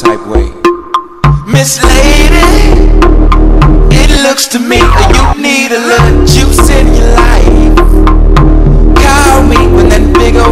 type way. Miss Lady, it looks to me that you need a little juice in your life. Call me when that big old